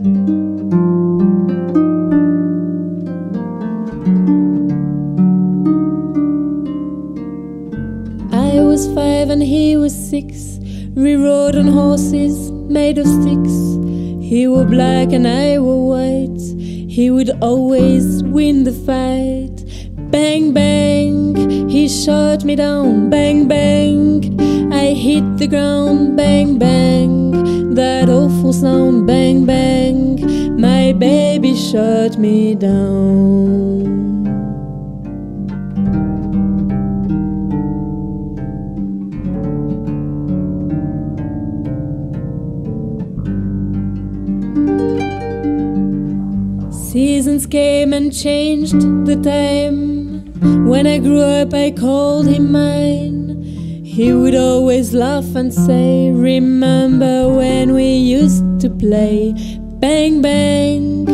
I was five and he was six. We rode on horses made of sticks. He were black and I were white. He would always win the fight. Bang, bang, he shot me down. Bang, bang, I hit the ground. Bang, bang, that awful sound. Bang shot me down. Seasons came and changed the time. When I grew up, I called him mine. He would always laugh and say, Remember when we used to play? Bang, bang,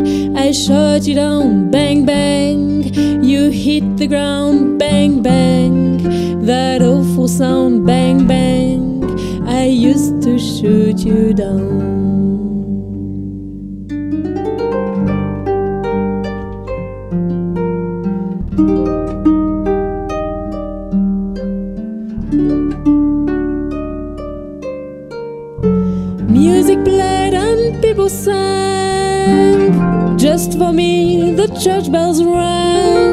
I shot you down. Bang, bang, you hit the ground. Bang, bang, that awful sound. Bang, bang, I used to shoot you down. Music played and people sang. Just for me, the church bells rang.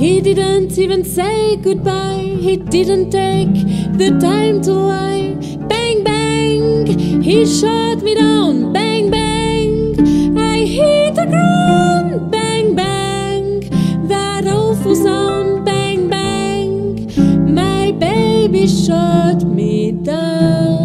He didn't even say goodbye, he didn't take the time to lie. Bang, bang, he shot me down. Bang, bang, I hit the ground. Bang, bang, that awful sound. Bang, bang, my baby shot me down.